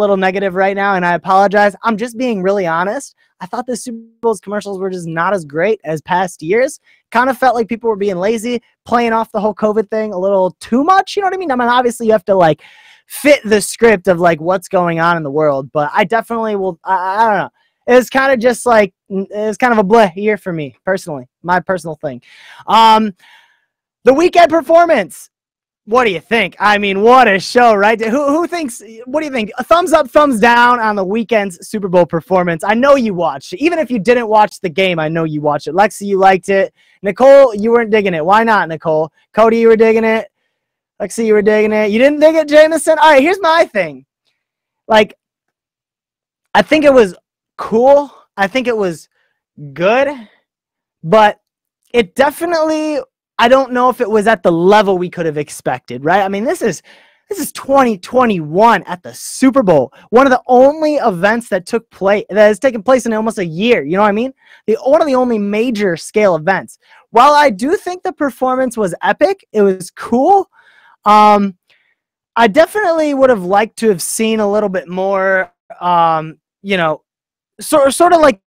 little negative right now, and I apologize. I'm just being really honest. I thought the Super Bowl's commercials were just not as great as past years. Kind of felt like people were being lazy, playing off the whole COVID thing a little too much. You know what I mean? I mean, obviously, you have to like fit the script of like what's going on in the world, but I definitely will. I, I don't know. It's kind of just like it's kind of a bleh year for me personally, my personal thing. Um, the Weeknd performance. What do you think? I mean, what a show, right? Who, who thinks, what do you think? A thumbs up, thumbs down on the Weeknd's Super Bowl performance. I know you watched. Even if you didn't watch the game, I know you watched it. Lexi, you liked it. Nicole, you weren't digging it. Why not, Nicole? Cody, you were digging it. Lexi, you were digging it. You didn't dig it, Jameson? All right, here's my thing. Like, I think it was cool. I think it was good, but it definitely I don't know if it was at the level we could have expected, right? I mean, this is this is 2021 at the Super Bowl, one of the only events that took place that has taken place in almost a year. You know what I mean? The one of the only major scale events. While I do think the performance was epic, it was cool. Um, I definitely would have liked to have seen a little bit more. Um, you know, sort sort of like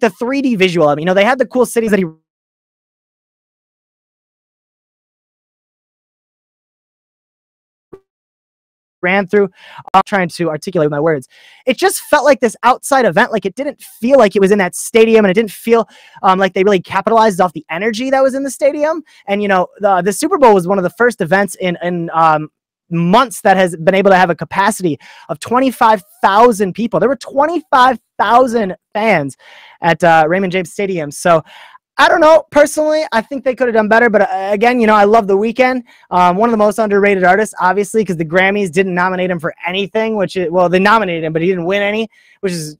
the 3D visual. I mean, you know, they had the cool cities that he ran through. I'm trying to articulate my words. It just felt like this outside event. Like it didn't feel like it was in that stadium, and it didn't feel um, like they really capitalized off the energy that was in the stadium. And you know, the the Super Bowl was one of the first events in in um, months that has been able to have a capacity of 25,000 people. There were 25,000 fans at uh, Raymond James Stadium. So I don't know. Personally, I think they could have done better. But uh, again, you know, I love The Weeknd. Um, one of the most underrated artists, obviously, because the Grammys didn't nominate him for anything, which, is, well, they nominated him, but he didn't win any, which is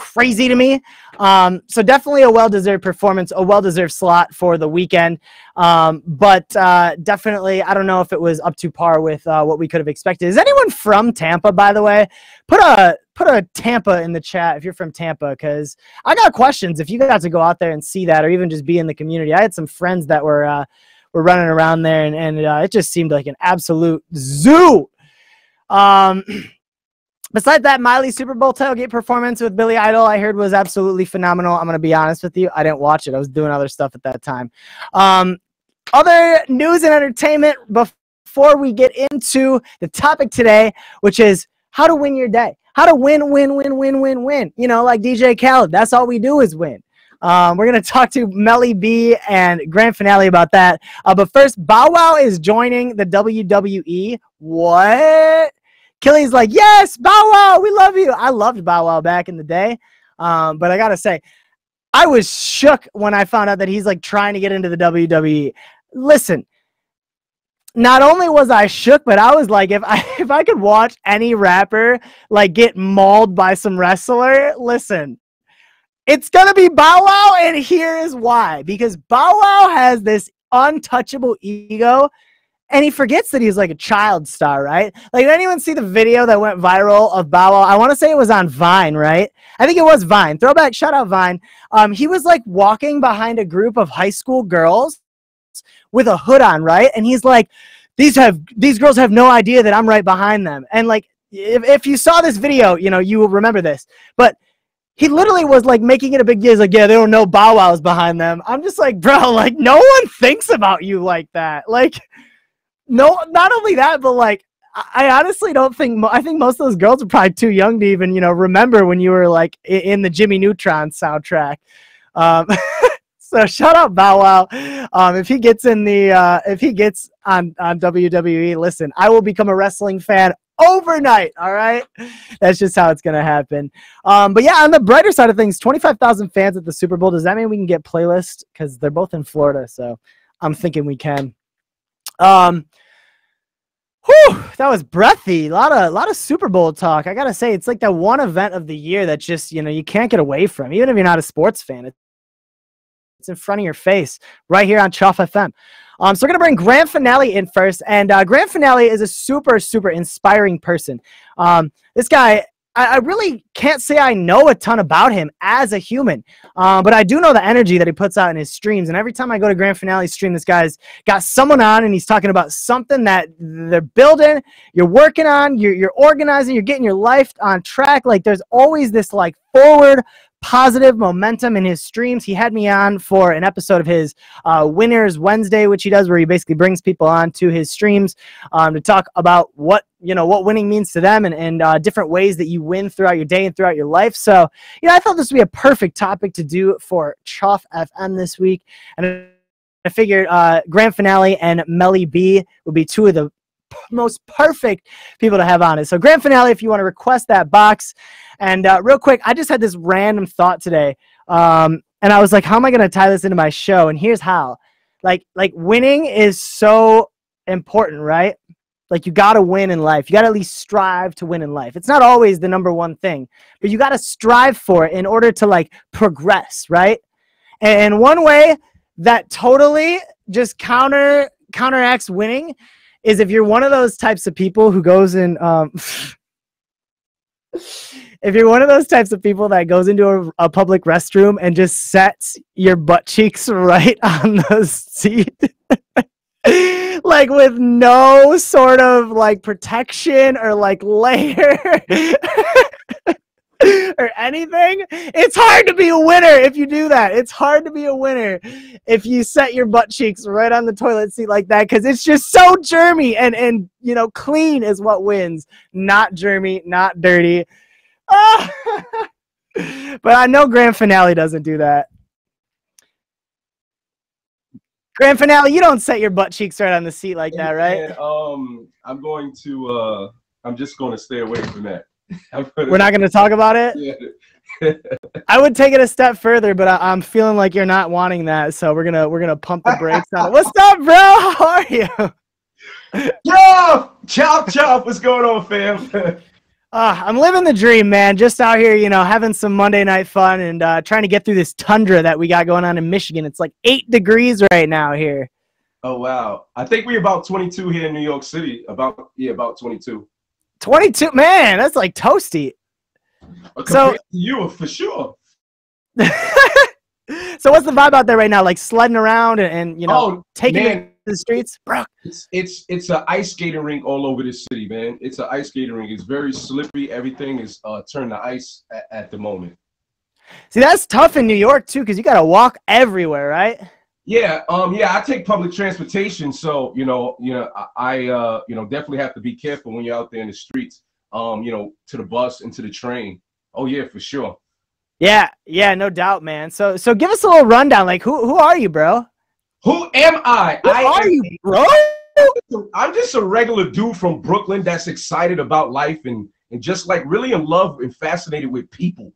crazy to me. Um, so definitely a well-deserved performance, a well-deserved slot for the Weeknd. Um, but uh, definitely, I don't know if it was up to par with uh, what we could have expected. Is anyone from Tampa, by the way? Put a put a Tampa in the chat if you're from Tampa, because I got questions. If you got to go out there and see that, or even just be in the community, I had some friends that were uh, were running around there, and, and uh, it just seemed like an absolute zoo. Um, Besides that, Miley Super Bowl tailgate performance with Billy Idol, I heard was absolutely phenomenal. I'm going to be honest with you. I didn't watch it. I was doing other stuff at that time. Um, other news and entertainment before we get into the topic today, which is how to win your day. How to win, win, win, win, win, win. You know, like DJ Khaled. That's all we do is win. Um, we're going to talk to Melly B and Grand Finale about that. Uh, but first, Bow Wow is joining the WWE. What? Killy's like, yes, Bow Wow, we love you. I loved Bow Wow back in the day. Um, but I gotta say, I was shook when I found out that he's like trying to get into the WWE. Listen, not only was I shook, but I was like, if I if I could watch any rapper like get mauled by some wrestler, listen, it's gonna be Bow Wow, and here is why. Because Bow Wow has this untouchable ego and he forgets that he's like a child star, right? Like, did anyone see the video that went viral of Bow Wow? I want to say it was on Vine, right? I think it was Vine. Throwback, shout out Vine. Um, he was like walking behind a group of high school girls with a hood on, right? And he's like, these have these girls have no idea that I'm right behind them. And like, if, if you saw this video, you know, you will remember this. But he literally was like making it a big deal. He's like, yeah, they don't know Bow Wow's behind them. I'm just like, bro, like no one thinks about you like that. Like no, not only that, but like I honestly don't think I think most of those girls are probably too young to even you know remember when you were like in the Jimmy Neutron soundtrack. Um, so shout out Bow Wow. Um, if he gets in the uh, if he gets on on WWE, listen, I will become a wrestling fan overnight. All right, that's just how it's gonna happen. Um, but yeah, on the brighter side of things, twenty five thousand fans at the Super Bowl. Does that mean we can get playlist? Because they're both in Florida, so I'm thinking we can. Um, whew, that was breathy. A lot of a lot of Super Bowl talk. I gotta say, it's like that one event of the year that just you know you can't get away from, even if you're not a sports fan. It's in front of your face right here on Choff FM. Um, so we're gonna bring Grand Finale in first, and uh, Grand Finale is a super super inspiring person. Um, this guy. I, I really can't say I know a ton about him as a human, uh, but I do know the energy that he puts out in his streams. And every time I go to Grand Finale stream, this guy's got someone on and he's talking about something that they're building, you're working on, you're, you're organizing, you're getting your life on track. Like there's always this like forward positive momentum in his streams. He had me on for an episode of his uh, Winners Wednesday, which he does, where he basically brings people on to his streams um, to talk about what you know what winning means to them and, and uh, different ways that you win throughout your day and throughout your life. So, you know, I thought this would be a perfect topic to do for Choff FM this week, and I figured uh, grand finale and Melly B would be two of the most perfect people to have on it. So grand finale, if you want to request that box. And uh, real quick, I just had this random thought today, um, and I was like, how am I going to tie this into my show? And here's how. Like, like winning is so important, right? Like you got to win in life. You got to at least strive to win in life. It's not always the number one thing, but you got to strive for it in order to like progress, right? And one way that totally just counter counteracts winning is if you're one of those types of people who goes in um, if you're one of those types of people that goes into a, a, public restroom and just sets your butt cheeks right on the seat like with no sort of like protection or like layer or anything. It's hard to be a winner if you do that. It's hard to be a winner if you set your butt cheeks right on the toilet seat like that because it's just so germy and and you know clean is what wins, not germy, not dirty. Ah! but I know grand finale doesn't do that. Grand finale, you don't set your butt cheeks right on the seat like that, right? um, I'm going to. uh I'm just going to stay away from that. We're not going to talk about it. Yeah. I would take it a step further, but I, am feeling like you're not wanting that, so we're gonna we're gonna pump the brakes on it. What's up, bro? How are you? Yo, chop chop. What's going on, fam? Uh, I'm living the dream, man. Just out here, you know, having some Monday night fun and uh, trying to get through this tundra that we got going on in Michigan. It's like eight degrees right now here. Oh wow! I think we're about 22 here in New York City. About yeah, about 22. 22, man, that's like toasty. so you for sure. so what's the vibe out there right now? Like sledding around and, and you know oh, taking man. The streets, bro. It's it's it's an ice skating rink all over the city, man. It's an ice skating rink. It's very slippery. Everything is uh, turned to ice at, at the moment. See, that's tough in New York too, because you got to walk everywhere, right? Yeah, um, yeah, I take public transportation, so you know, you know, I, uh, you know, definitely have to be careful when you're out there in the streets. Um, you know, to the bus and to the train. Oh yeah, for sure. Yeah, yeah, no doubt, man. So, so give us a little rundown. Like, who, who are you, bro? Who am I? Who I are am, you, bro? I'm just a regular dude from Brooklyn that's excited about life and and just like really in love and fascinated with people.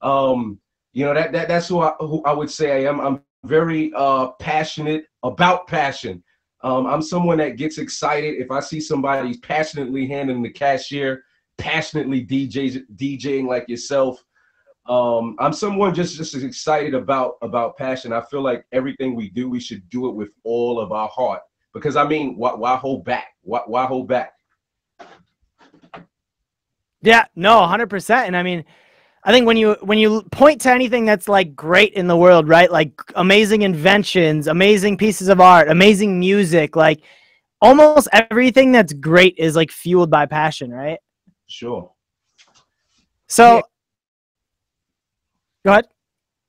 Um, you know that, that that's who I who I would say I am. I'm very uh, passionate about passion. Um, I'm someone that gets excited if I see somebody passionately handling the cashier, passionately DJs, DJing like yourself. Um, I'm someone just just as excited about about passion. I feel like everything we do, we should do it with all of our heart. Because I mean, why, why hold back? Why, why hold back? Yeah, no, 100%. And I mean, I think when you when you point to anything that's like great in the world, right? Like amazing inventions, amazing pieces of art, amazing music, like almost everything that's great is like fueled by passion, right? Sure. So. Go ahead.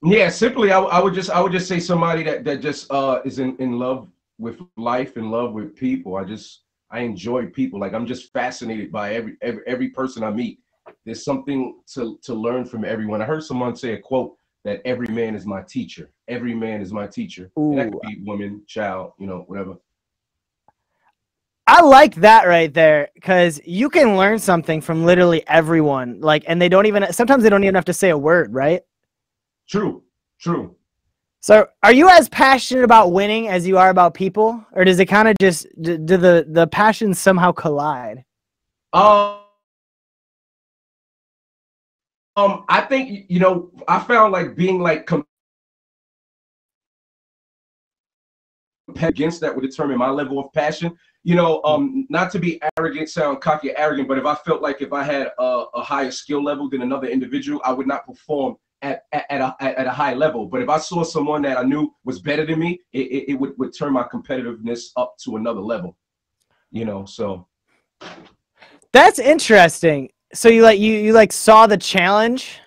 Yeah, simply I, I would just I would just say somebody that that just uh is in in love with life in love with people. I just I enjoy people. Like I'm just fascinated by every every every person I meet there's something to, to learn from everyone. I heard someone say a quote that every man is my teacher. Every man is my teacher. that could be woman, child, you know, whatever. I like that right there because you can learn something from literally everyone. Like, and they don't even sometimes they don't even have to say a word, right? True, true. So, are you as passionate about winning as you are about people, or does it kind of just do the the passions somehow collide? Um. Um, I think you know, I found like being like against that would determine my level of passion. You know, um, not to be arrogant, sound cocky, arrogant, but if I felt like if I had a, a higher skill level than another individual, I would not perform at, at, at, a, at a high level. But if I saw someone that I knew was better than me, it, it, it would, would turn my competitiveness up to another level. You know, so that's interesting. So you like you you like saw the challenge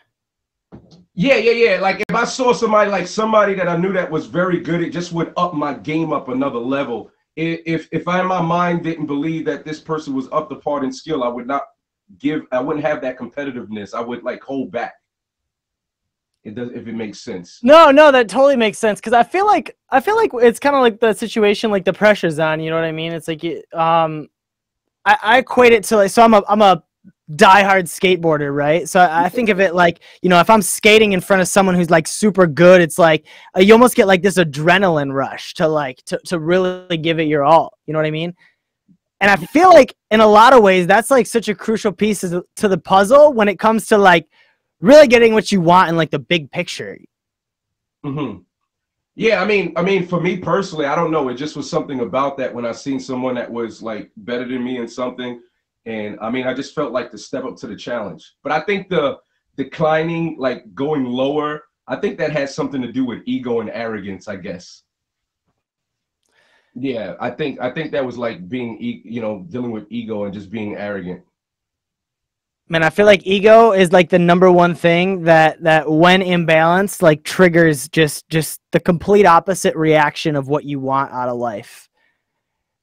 yeah, yeah, yeah. Like if I saw somebody like somebody that I knew that was very good, it just would up my game up another level. If if I in my mind didn't believe that this person was up the part in skill, I would not give. I wouldn't have that competitiveness. I would like hold back. It does if it makes sense. No, no, that totally makes sense because I feel like I feel like it's kind of like the situation, like the pressure's on. You know what I mean? It's like um, I, I equate it to like so I'm a I'm a diehard skateboarder, right? So I think of it like, you know, if I'm skating in front of someone who's like super good, it's like uh, you almost get like this adrenaline rush to like to, to really give it your all. You know what I mean? And I feel like in a lot of ways that's like such a crucial piece to the puzzle when it comes to like really getting what you want in like the big picture. Mm-hmm. Yeah, I mean, I mean, for me personally, I don't know. It just was something about that when I seen someone that was like better than me in something and I mean, I just felt like to step up to the challenge. But I think the declining, like going lower, I think that has something to do with ego and arrogance, I guess. Yeah, I think I think that was like being, you know, dealing with ego and just being arrogant. Man, I feel like ego is like the number one thing that that when imbalanced, like triggers just just the complete opposite reaction of what you want out of life.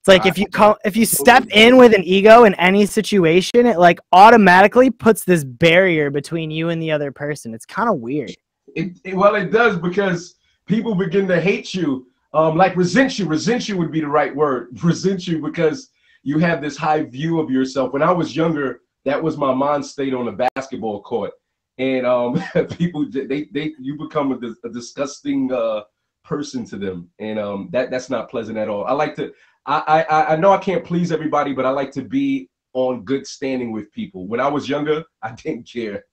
It's like if you come if you step in with an ego in any situation, it like automatically puts this barrier between you and the other person. It's kind of weird. It, it, well, it does because people begin to hate you, um, like resent you. Resent you would be the right word. Resent you because you have this high view of yourself. When I was younger, that was my mind state on a basketball court, and um, people they they you become a, a disgusting uh, person to them, and um, that that's not pleasant at all. I like to I, I I know I can't please everybody, but I like to be on good standing with people. When I was younger, I didn't care.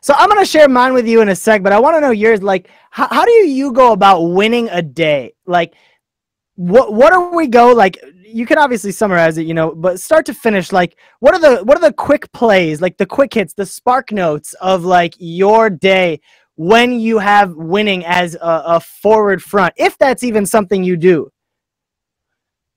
So I'm gonna share mine with you in a sec, but I want to know yours. Like, how, how do you go about winning a day? Like, what what are we go like? You can obviously summarize it, you know, but start to finish, like, what are the what are the quick plays, like the quick hits, the spark notes of like your day when you have winning as a, a forward front, if that's even something you do.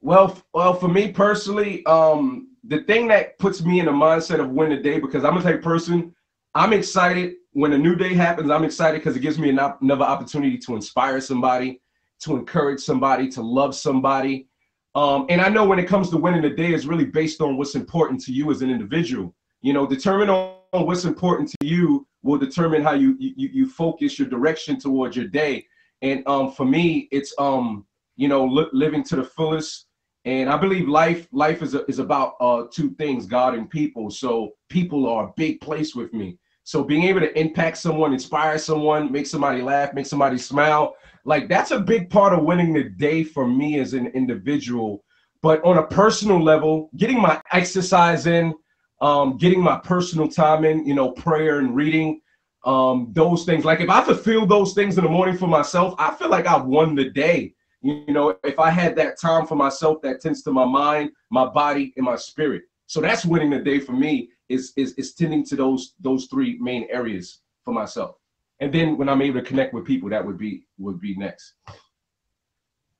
Well, well, for me personally, um, the thing that puts me in the mindset of win the day because I'm a type person. I'm excited when a new day happens. I'm excited because it gives me an op- another opportunity to inspire somebody, to encourage somebody, to love somebody. Um, and I know when it comes to winning the day, is really based on what's important to you as an individual. You know, determine on what's important to you will determine how you you, you focus your direction towards your day. And um, for me, it's um, you know, li- living to the fullest and I believe life life is a, is about uh, two things, God and people. So people are a big place with me. So being able to impact someone, inspire someone, make somebody laugh, make somebody smile, like that's a big part of winning the day for me as an individual. But on a personal level, getting my exercise in, um, getting my personal time in, you know, prayer and reading, um, those things. Like if I fulfill those things in the morning for myself, I feel like I've won the day you know, if I had that time for myself, that tends to my mind, my body, and my spirit. So that's winning the day for me is is is tending to those those three main areas for myself. And then when I'm able to connect with people, that would be would be next.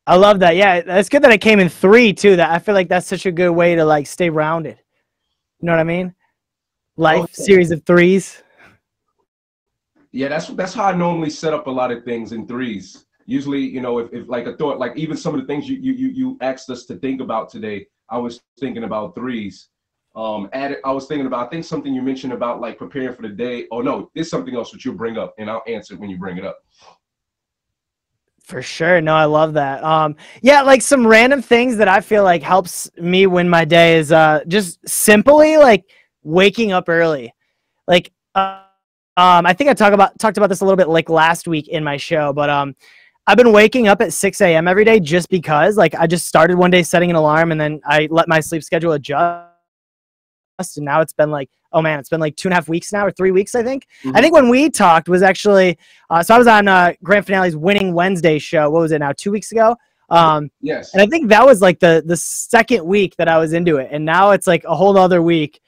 I love that. Yeah, it's good that I came in three too. That I feel like that's such a good way to like stay rounded. You know what I mean? Life oh, series of threes. Yeah, that's that's how I normally set up a lot of things in threes usually you know if, if like a thought like even some of the things you you you asked us to think about today i was thinking about threes um added i was thinking about i think something you mentioned about like preparing for the day oh no there's something else that you'll bring up and i'll answer when you bring it up for sure no i love that um yeah like some random things that i feel like helps me win my day is uh just simply like waking up early like uh, um i think i talked about talked about this a little bit like last week in my show but um I've been waking up at 6 a.m. every day just because, like, I just started one day setting an alarm and then I let my sleep schedule adjust. And now it's been like oh man, it's been like two and a half weeks now or three weeks, I think. Mm-hmm. I think when we talked was actually, uh, so I was on uh, Grand Finale's Winning Wednesday show. What was it now? Two weeks ago. Um, yes. And I think that was like the the second week that I was into it, and now it's like a whole other week,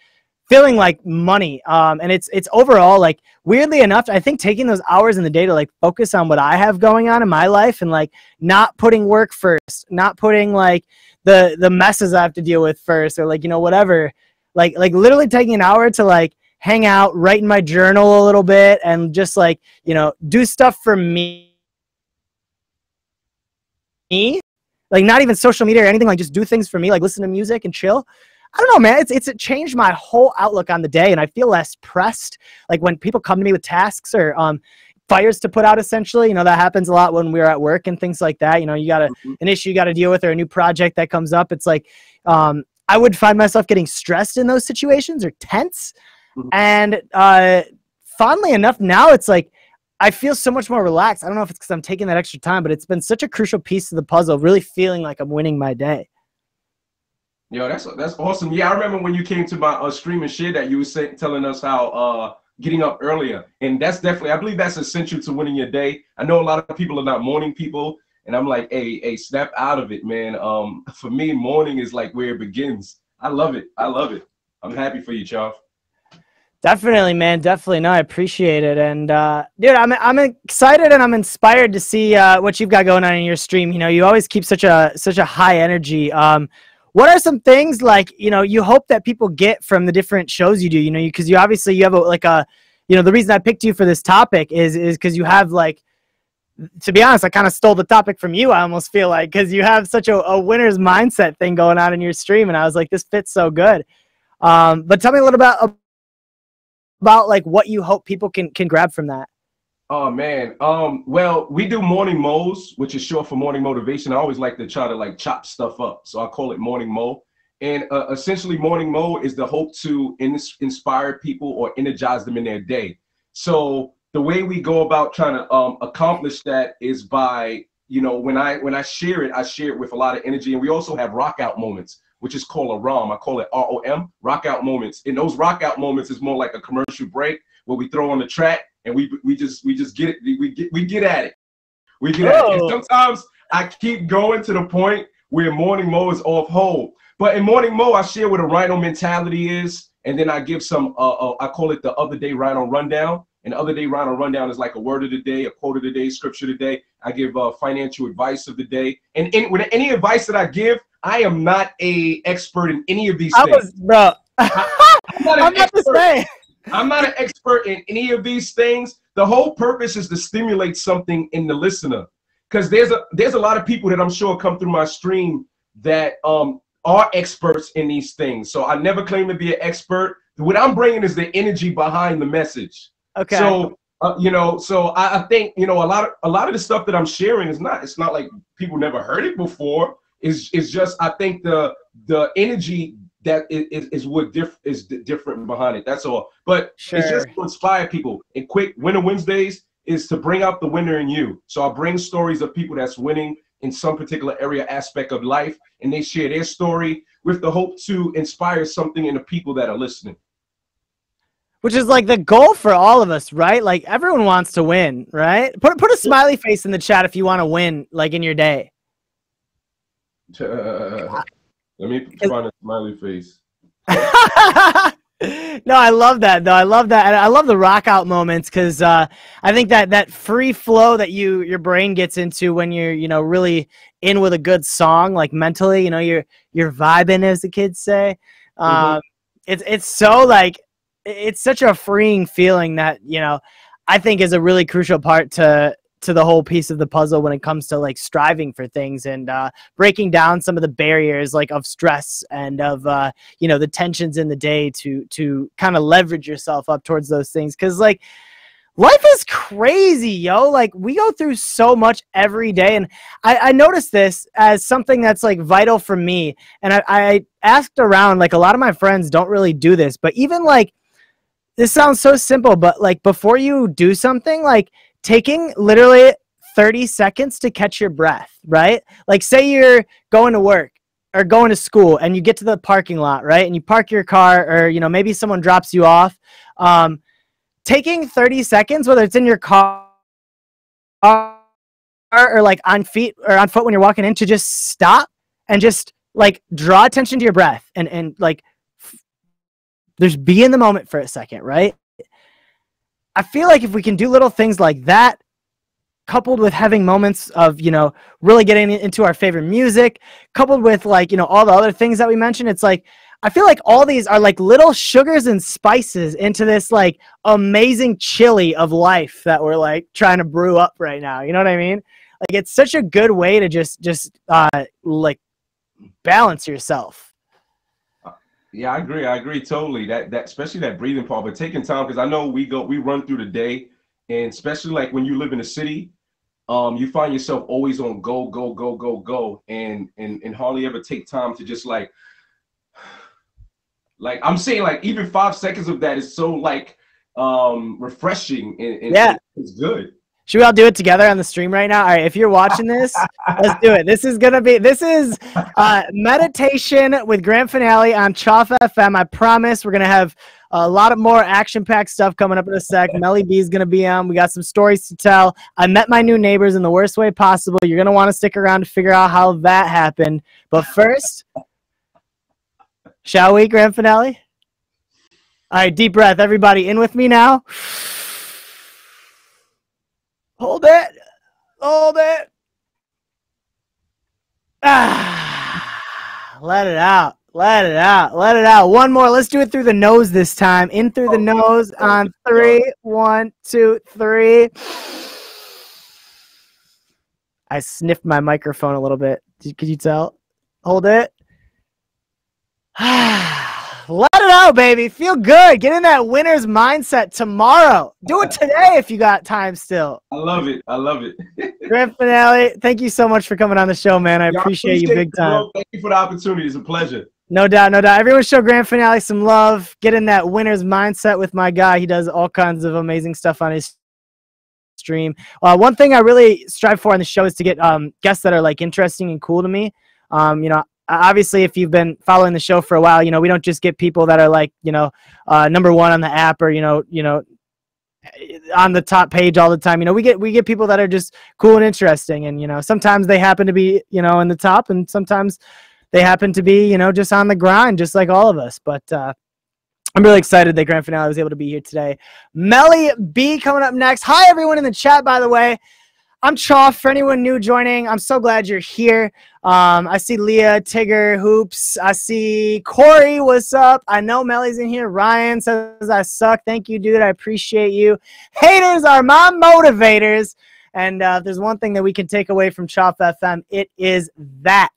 feeling like money. Um, and it's it's overall like weirdly enough, I think taking those hours in the day to like focus on what I have going on in my life and like not putting work first, not putting like the the messes I have to deal with first, or like you know whatever like like literally taking an hour to like hang out, write in my journal a little bit, and just like you know do stuff for me. Me, like not even social media or anything. Like just do things for me, like listen to music and chill. I don't know, man. It's it's it changed my whole outlook on the day, and I feel less pressed. Like when people come to me with tasks or um fires to put out, essentially, you know that happens a lot when we're at work and things like that. You know, you got a, mm-hmm. an issue you got to deal with or a new project that comes up. It's like um, I would find myself getting stressed in those situations or tense. Mm-hmm. And uh, fondly enough, now it's like I feel so much more relaxed. I don't know if it's because I'm taking that extra time, but it's been such a crucial piece of the puzzle, really feeling like I'm winning my day. Yo, that's that's awesome. Yeah, I remember when you came to my uh, stream and share that you were say, telling us how uh, getting up earlier, and that's definitely I believe that's essential to winning your day. I know a lot of people are not morning people, and I'm like, hey, hey, snap out of it, man. Um, for me, morning is like where it begins. I love it. I love it. I'm happy for you, Choff. Definitely, man. Definitely. No, I appreciate it. And uh, dude, I'm I'm excited and I'm inspired to see uh, what you've got going on in your stream. You know, you always keep such a such a high energy. Um, what are some things like you know you hope that people get from the different shows you do? You know, because you, you obviously you have a, like a you know the reason I picked you for this topic is is because you have like to be honest, I kind of stole the topic from you. I almost feel like because you have such a, a, winner's mindset thing going on in your stream, and I was like, this fits so good. Um, but tell me a little about about like what you hope people can can grab from that. Oh man, um, well, we do morning mo's, which is short for morning motivation. I always like to try to like chop stuff up, so I call it morning mo. And uh, essentially, morning mo is the hope to in- inspire people or energize them in their day. So the way we go about trying to um, accomplish that is by you know when i when i share it i share it with a lot of energy. And we also have rock out moments which is called a rom. I call it rom rock out moments. In those rock out moments is more like a commercial break where we throw on the track and we we just we just get it we get we get at it. We get at it. And sometimes i keep going to the point where morning mo is off hold. But in morning mo i share what a rhino mentality is and then i give some uh, uh i call it the other day rhino rundown and other day Rhino Rundown is like a word of the day, a quote of the day, scripture of the day. I give uh, financial advice of the day. And in, with any advice that I give, I am not a expert in any of these I things. Was, bro. I, am not, I'm not the same. I'm not an expert in any of these things. The whole purpose is to stimulate something in the listener. Because there's a there's a lot of people that I'm sure come through my stream that um, are experts in these things. So I never claim to be an expert. What I'm bringing is the energy behind the message. Okay. So uh, you know, so I, I, think you know a lot of a lot of the stuff that I'm sharing is not. It's not like people never heard it before. Is is just I think the the energy that is, is what diff, is different behind it. That's all. But sure. it's just to inspire people. And quick, Winner Wednesdays is to bring out the winner in you. So I bring stories of people that's winning in some particular area aspect of life, and they share their story with the hope to inspire something in the people that are listening which is like the goal for all of us, right? Like everyone wants to win, right? Put put a smiley face in the chat if you want to win, like in your day. Uh, let me find a smiley face. no, I love that though. I love that, and I love the rock out moments because uh, I think that that free flow that you your brain gets into when you're you know really in with a good song, like mentally, you know, you're you're vibing, as the kids say. mm-hmm. Um, it's it's so like it's such a freeing feeling that you know i think is a really crucial part to to the whole piece of the puzzle when it comes to like striving for things and uh, breaking down some of the barriers like of stress and of uh, you know the tensions in the day to to kind of leverage yourself up towards those things. Because like life is crazy yo. Like we go through so much every day. And i, I noticed this as something that's like vital for me. And I, I asked around like a lot of my friends don't really do this but even like this sounds so simple, but like before you do something, like taking literally 30 seconds to catch your breath, right? Like say you're going to work or going to school and you get to the parking lot, right? And you park your car, or you know maybe someone drops you off. Um, taking 30 seconds, whether it's in your car or like on feet or on foot when you're walking in, to just stop and just like draw attention to your breath and and like there's be in the moment for a second, right? I feel like if we can do little things like that, coupled with having moments of you know really getting into our favorite music coupled with like you know all the other things that we mentioned it's like i feel like all these are like little sugars and spices into this like amazing chili of life that we're like trying to brew up right now you know what i mean like it's such a good way to just just uh like balance yourself Yeah, I agree. I agree totally. That that especially that breathing part, but taking time because I know we go we run through the day, and especially like when you live in a city, um, you find yourself always on go go go go go, and and and hardly ever take time to just like, like I'm saying like even five seconds of that is so like um refreshing and, and Yeah. it's good. Should we all do it together on the stream right now? All right, if you're watching this, let's do it. This is gonna be this is uh, meditation with grand finale on Choff FM. I promise we're gonna have a lot of more action-packed stuff coming up in a sec. Melly B is gonna be on. We got some stories to tell. I met my new neighbors in the worst way possible. You're gonna want to stick around to figure out how that happened. But first, shall we grand finale? All right, deep breath, everybody. In with me now. Hold it. Hold it. Ah, let it out. Let it out. Let it out. One more. Let's do it through the nose this time. In through the nose on three. One, two, three. I sniffed my microphone a little bit. Could you tell? Hold it. Let it out, baby. Feel good. Get in that winner's mindset tomorrow. Do it today if you got time still. I love it. I love it. Grand finale. Thank you so much for coming on the show, man. I Yeah, appreciate you big time. bro. Thank you for the opportunity. It's a pleasure. No doubt, no doubt. Everyone show Grand Finale some love. Get in that winner's mindset with my guy. He does all kinds of amazing stuff on his stream. Uh, one thing I really strive for on the show is to get um, guests that are like interesting and cool to me. Um, you know, obviously, if you've been following the show for a while, you know we don't just get people that are like you know uh, number one on the app or you know you know on the top page all the time. You know, we get we get people that are just cool and interesting, and you know sometimes they happen to be you know in the top, and sometimes they happen to be, you know, just on the grind, just like all of us. But uh, I'm really excited that Grand Finale was able to be here today. Melly B coming up next. Hi, everyone in the chat, by the way. I'm Choff. For anyone new joining, I'm so glad you're here. Um, I see Leah, Tigger, Hoops. I see Corey. What's up? I know Melly's in here. Ryan says I suck. Thank you, dude. I appreciate you. Haters are my motivators. And uh, there's one thing that we can take away from Choff FM, it is that.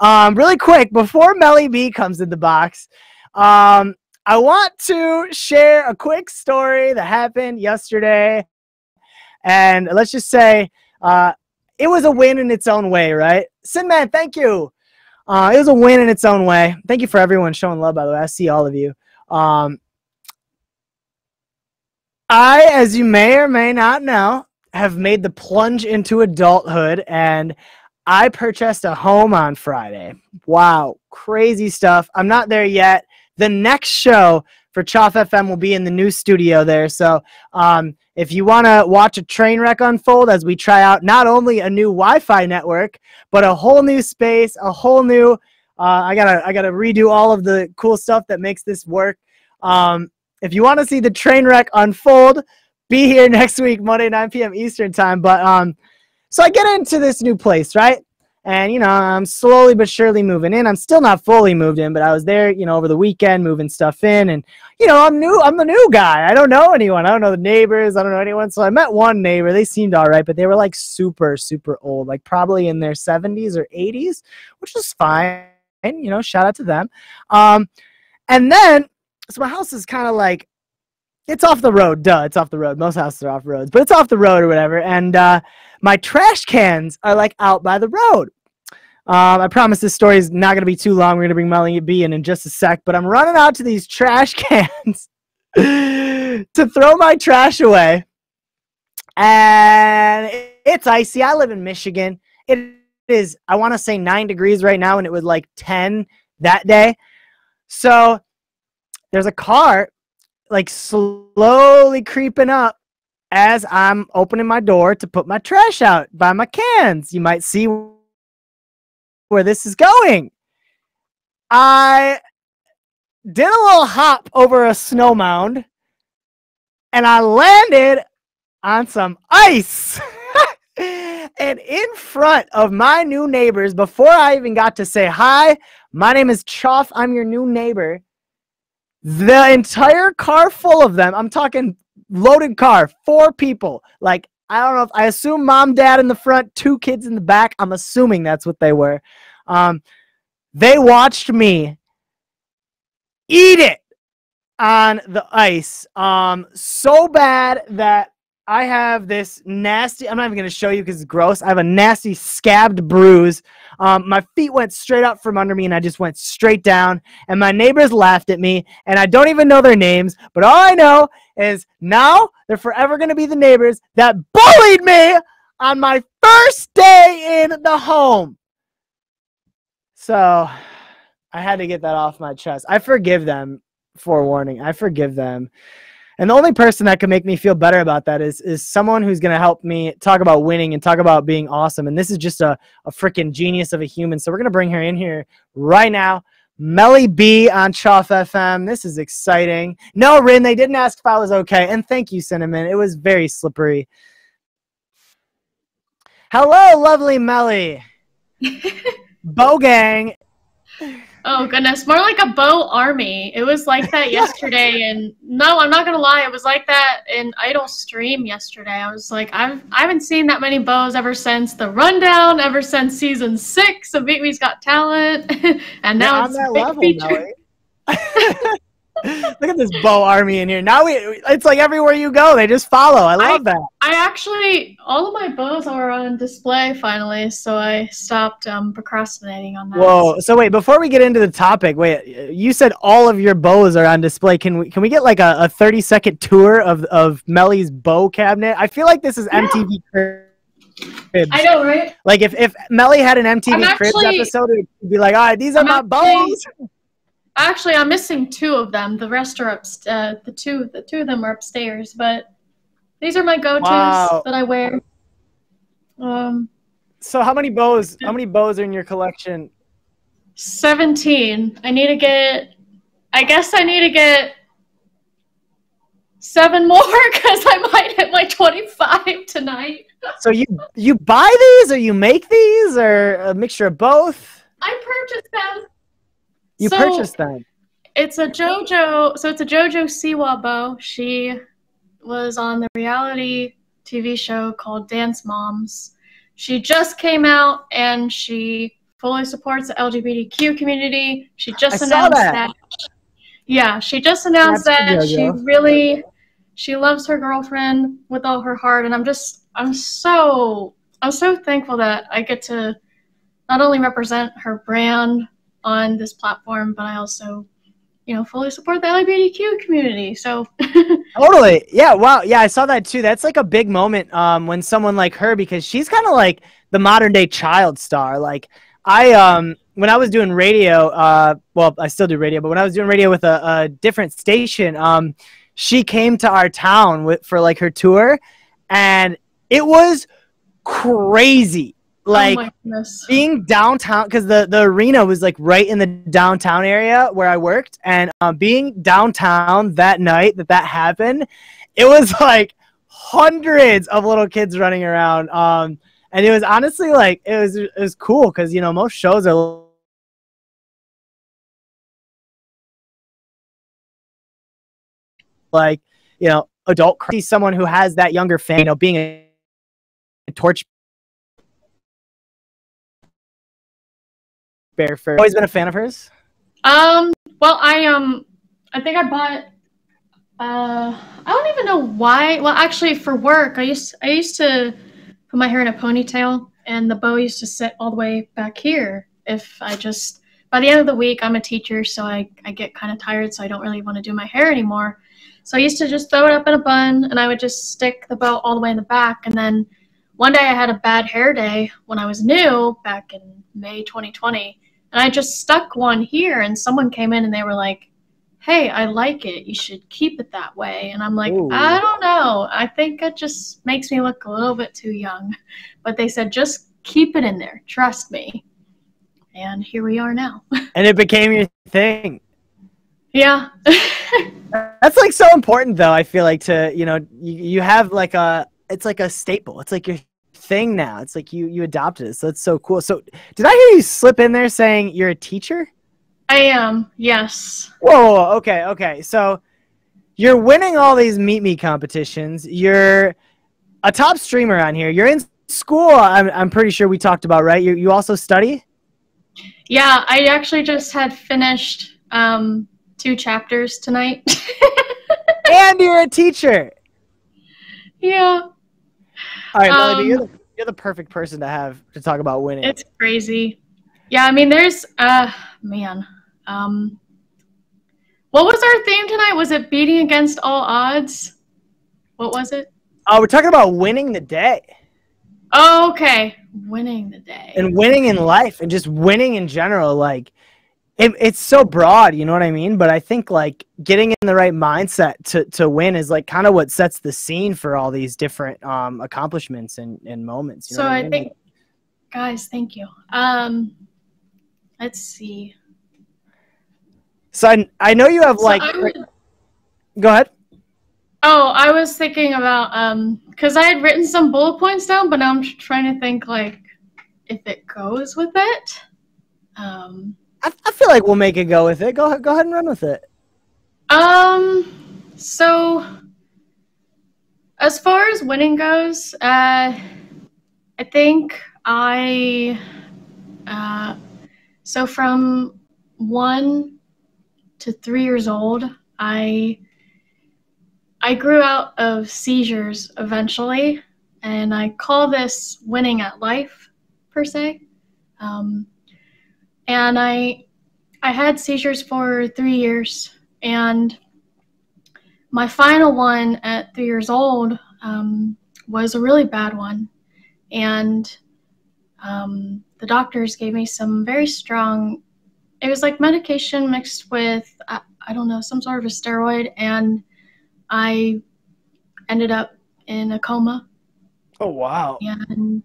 Um, really quick, before Melly B comes in the box, um, I want to share a quick story that happened yesterday. And let's just say uh, it was a win in its own way, right? Sinman, thank you. Uh, it was a win in its own way. Thank you for everyone showing love, by the way. I see all of you. Um, I, as you may or may not know, have made the plunge into adulthood and I purchased a home on Friday. Wow, crazy stuff. I'm not there yet. The next show for Choff FM will be in the new studio there. So um, if you want to watch a train wreck unfold as we try out not only a new Wi-Fi network, but a whole new space, a whole new. Uh, I gotta I gotta redo all of the cool stuff that makes this work. Um, if you want to see the train wreck unfold, be here next week, Monday 9 p.m. Eastern time. But um, so I get into this new place, right? And you know, I'm slowly but surely moving in. I'm still not fully moved in, but I was there, you know, over the weekend moving stuff in, and you know, I'm new. I'm the new guy. I don't know anyone. I don't know the neighbors. I don't know anyone. So I met one neighbor. They seemed all right, but they were like super, super old, like probably in their 70s or 80s, which is fine. You know, shout out to them. Um, and then so my house is kind of like it's off the road. Duh, it's off the road. Most houses are off roads, but it's off the road or whatever. And uh, my trash cans are like out by the road. Um, I promise this story is not going to be too long. We're going to bring Melanie B in in just a sec, but I'm running out to these trash cans to throw my trash away. And it's icy. I live in Michigan. It is I want to say nine degrees right now, and it was like 10 that day. So there's a car like slowly creeping up as I'm opening my door to put my trash out by my cans. You might see where this is going. I did a little hop over a snow mound and I landed on some ice. and in front of my new neighbors, before I even got to say hi, my name is Choff. I'm your new neighbor. The entire car full of them, I'm talking loaded car, four people. Like, I don't know if I assume mom, dad in the front, two kids in the back. I'm assuming that's what they were. Um, they watched me eat it on the ice um, so bad that I have this nasty. I'm not even going to show you because it's gross. I have a nasty scabbed bruise. Um, my feet went straight up from under me, and I just went straight down. And my neighbors laughed at me, and I don't even know their names. But all I know is now they're forever going to be the neighbors that bullied me on my first day in the home. So I had to get that off my chest. I forgive them. Forewarning. I forgive them. And the only person that can make me feel better about that is is someone who's going to help me talk about winning and talk about being awesome. And this is just a, a freaking genius of a human. So we're going to bring her in here right now. Melly B on Choff FM. This is exciting. No, Rin, they didn't ask if I was okay. And thank you, Cinnamon. It was very slippery. Hello, lovely Melly. Bow Gang Oh goodness, more like a bow army. It was like that yesterday, and no, I'm not gonna lie, it was like that in Idol Stream yesterday. I was like, I've I haven't seen that many bows ever since the rundown, ever since season six of Beat Me's Got Talent, and now it's on that level, Look at this bow army in here. Now we it's like everywhere you go, they just follow. I love I, that. I actually all of my bows are on display finally, so I stopped um, procrastinating on that. Whoa. So wait, before we get into the topic, wait, you said all of your bows are on display. Can we can we get like a, a 30 second tour of of Melly's bow cabinet? I feel like this is yeah. MTV Cribs. I know, right? Like if, if Melly had an MTV actually, Cribs episode, it'd be like, all right, these are I'm my actually, bows. Actually, I'm missing two of them. The rest are up. Uh, the two, the two of them are upstairs. But these are my go-tos wow. that I wear. Um. So how many bows? How many bows are in your collection? Seventeen. I need to get. I guess I need to get seven more because I might hit my twenty-five tonight. so you you buy these or you make these or a mixture of both? I purchased them. You so, purchased them. It's a JoJo. So it's a JoJo Siwa bow. She was on the reality TV show called Dance Moms. She just came out and she fully supports the LGBTQ community. She just I announced that. that. Yeah, she just announced That's that she really she loves her girlfriend with all her heart and I'm just I'm so I'm so thankful that I get to not only represent her brand on this platform, but I also, you know, fully support the LGBTQ community. So totally, yeah, wow, yeah, I saw that too. That's like a big moment um, when someone like her, because she's kind of like the modern day child star. Like I, um, when I was doing radio, uh, well, I still do radio, but when I was doing radio with a, a different station, um, she came to our town with, for like her tour, and it was crazy like oh being downtown because the the arena was like right in the downtown area where I worked, and uh, being downtown that night that that happened, it was like hundreds of little kids running around. Um, and it was honestly like it was it was cool because you know most shows are like you know adult see someone who has that younger fan you know being a torch Bear Fair. Always been a fan of hers? Um, well, I um, I think I bought. Uh, I don't even know why. Well, actually, for work, I used I used to put my hair in a ponytail, and the bow used to sit all the way back here. If I just by the end of the week, I'm a teacher, so I I get kind of tired, so I don't really want to do my hair anymore. So I used to just throw it up in a bun, and I would just stick the bow all the way in the back, and then one day I had a bad hair day when I was new back in May 2020, and I just stuck one here, and someone came in and they were like, "Hey, I like it. You should keep it that way." And I'm like, Ooh. "I don't know. I think it just makes me look a little bit too young." But they said, "Just keep it in there. Trust me." And here we are now. And it became your thing. yeah. That's like so important though. I feel like to, you know, you, you have like a it's like a staple. It's like your thing now. It's like you you adopted it. So that's so cool. So did I hear you slip in there saying you're a teacher? I am. Yes. Whoa, whoa, okay, okay. So you're winning all these meet me competitions. You're a top streamer on here. You're in school. I'm, I'm pretty sure we talked about right. You you also study. Yeah, I actually just had finished um, two chapters tonight. and you're a teacher. yeah, All right, Melody, you're Um, you're the perfect person to have to talk about winning. it's crazy. Yeah, I mean, there's, uh, man. Um, what was our theme tonight? Was it beating against all odds? What was it? Oh, we're talking about winning the day Oh, okay. Winning the day. and winning in life and just winning in general. Like, it, it's so broad, you know what I mean? But I think like getting in the right mindset to to win is like kind of what sets the scene for all these different um accomplishments and, and moments. You know so I mean? think, guys, thank you. Um, let's see. So I, I know you have So like. Would- Go ahead. Oh, I was thinking about um because I had written some bullet points down, but now I'm trying to think like if it goes with it. Um, I, I feel like we'll make it go with it. Go. Go ahead and run with it. um, so as far as winning goes, uh, I think I uh, so from one to three years old, I I grew out of seizures eventually, and I call this winning at life, per se. Um, and I, I had seizures for three years, and my final one at three years old um, was a really bad one, and um, the doctors gave me some very strong. It was like medication mixed with I, I don't know some sort of a steroid, and I ended up in a coma, Oh wow. and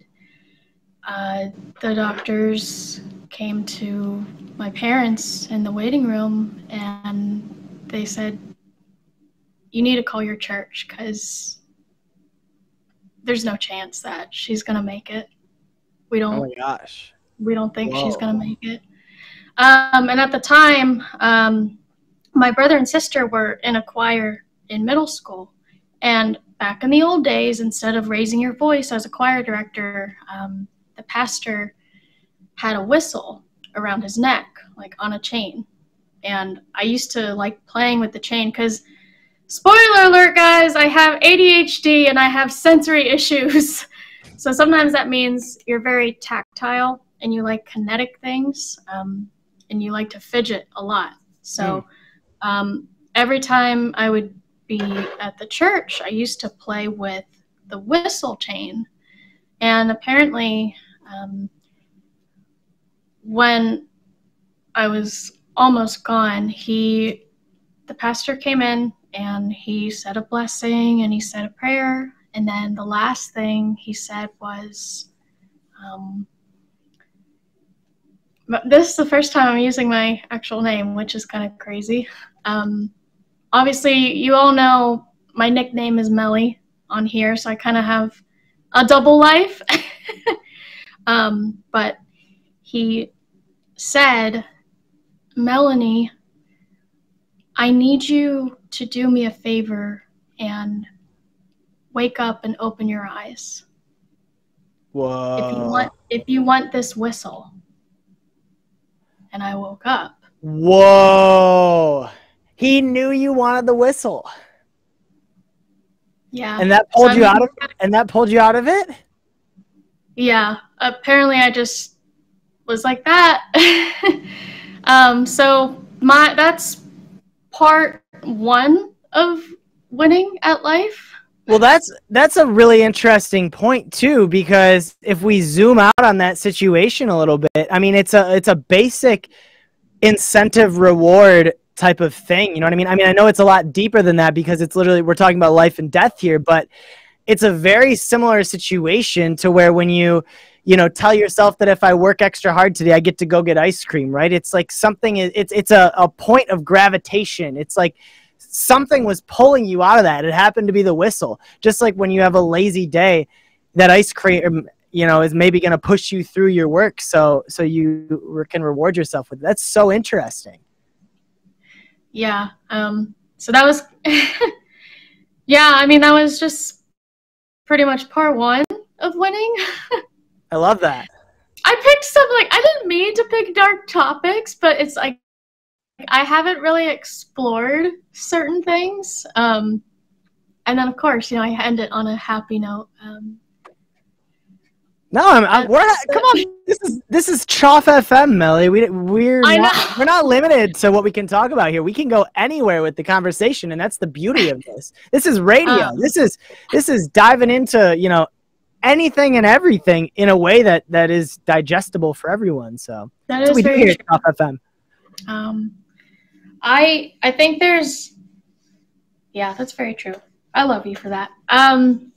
uh, the doctors came to my parents in the waiting room, and they said, "You need to call your church because there's no chance that she's gonna make it. We Oh don't my gosh. we don't think she's gonna make it. Um, and at the time, um, my brother and sister were in a choir in middle school. And back in the old days, instead of raising your voice as a choir director, um, pastor had a whistle around his neck, like on a chain. And I used to like playing with the chain because, spoiler alert, guys, I have ADHD and I have sensory issues. So sometimes that means you're very tactile and you like kinetic things um, and you like to fidget a lot. So um, every time I would be at the church, I used to play with the whistle chain. And apparently, um, when I was almost gone, he, the pastor came in and he said a blessing and he said a prayer. And then the last thing he said was, um, this is the first time I'm using my actual name, which is kind of crazy. Um, obviously, you all know my nickname is Melly on here, so I kind of have a double life. um, but he said, Melanie, I need you to do me a favor and wake up and open your eyes. Whoa. If you want if you want this whistle. And I woke up. Whoa. He knew you wanted the whistle. Yeah. And that pulled I you mean- out of and that pulled you out of it? Yeah. Apparently I just was like that. um so my that's part 1 of winning at life. Well, that's that's a really interesting point too, because if we zoom out on that situation a little bit, I mean, it's a it's a basic incentive reward type of thing. You know what I mean? I mean, I know it's a lot deeper than that because it's literally we're talking about life and death here, but it's a very similar situation to where when you you know tell yourself that if i work extra hard today i get to go get ice cream right it's like something it's it's a, a point of gravitation it's like something was pulling you out of that. It happened to be the whistle. Just like when you have a lazy day, that ice cream, you know, is maybe going to push you through your work. So, so you can reward yourself with. It. That's so interesting. Yeah. Um. So that was. yeah. I mean, that was just pretty much part one of winning. I love that. I picked some like I didn't mean to pick dark topics, but it's like I haven't really explored certain things. Um, and then, of course, you know, I end it on a happy note. Um, no, I'm, I'm we're not, come on. This is this is Choff FM, Melly. We we're not, we're not limited to what we can talk about here. We can go anywhere with the conversation, and that's the beauty of this. This is radio. Um, this is this is diving into you know anything and everything in a way that that is digestible for everyone. So that is what we do here at Choff FM. Um, I I think there's yeah, that's very true. I love you for that. Um